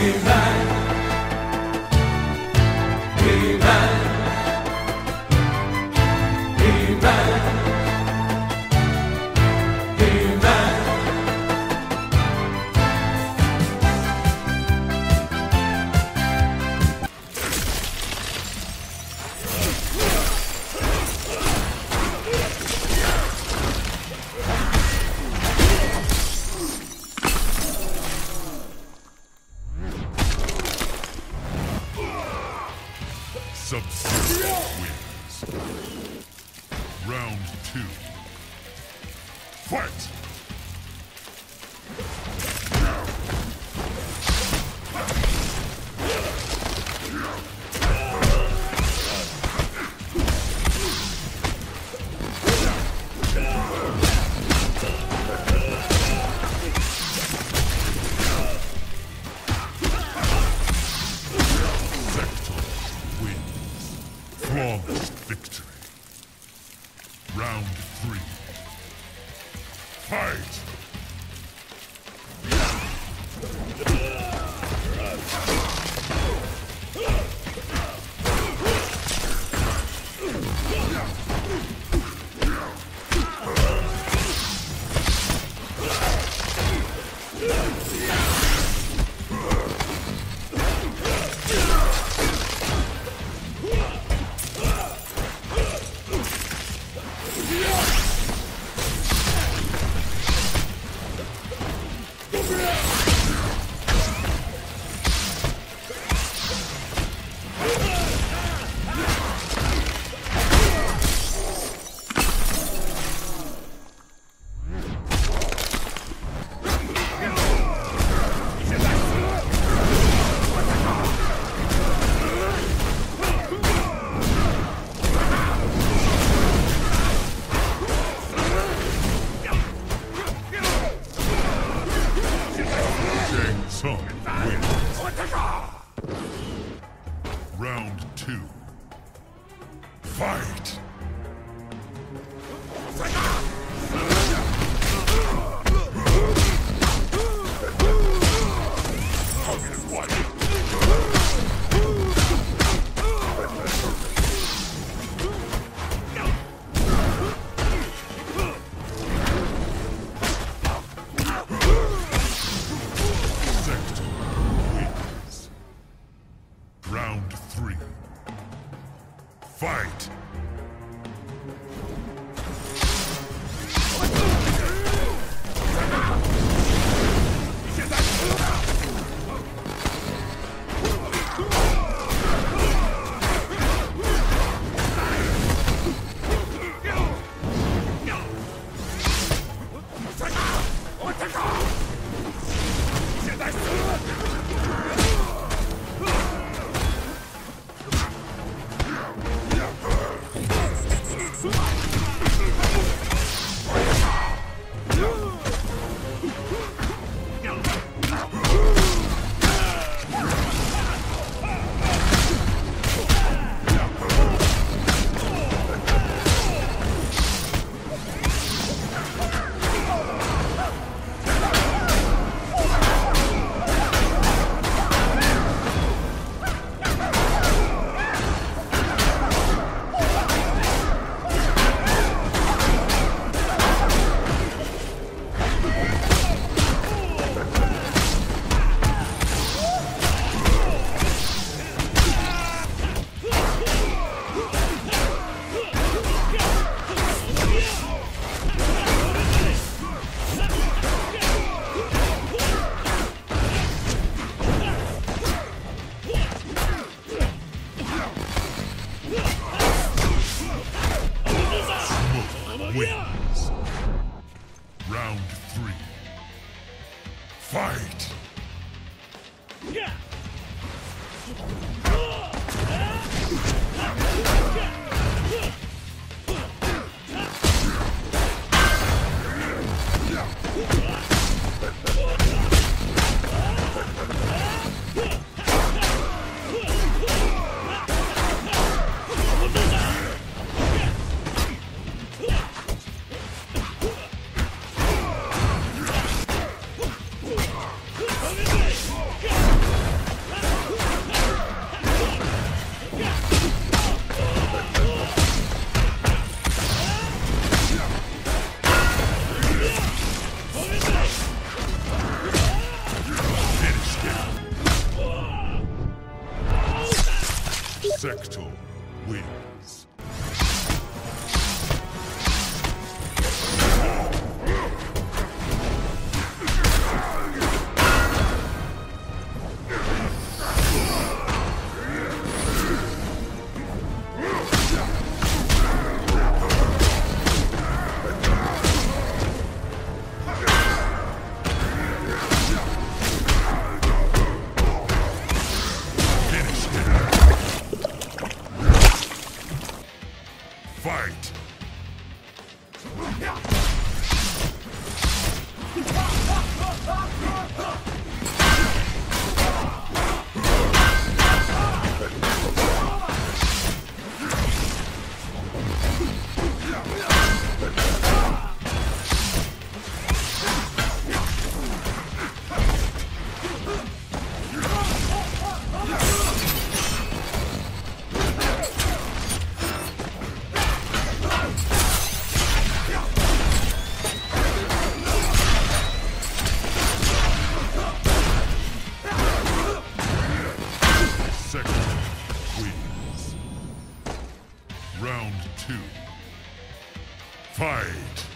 Amen. Sub-Zero wins. Round two. Fight! Fight! Shang Fight! Fight! two, fight!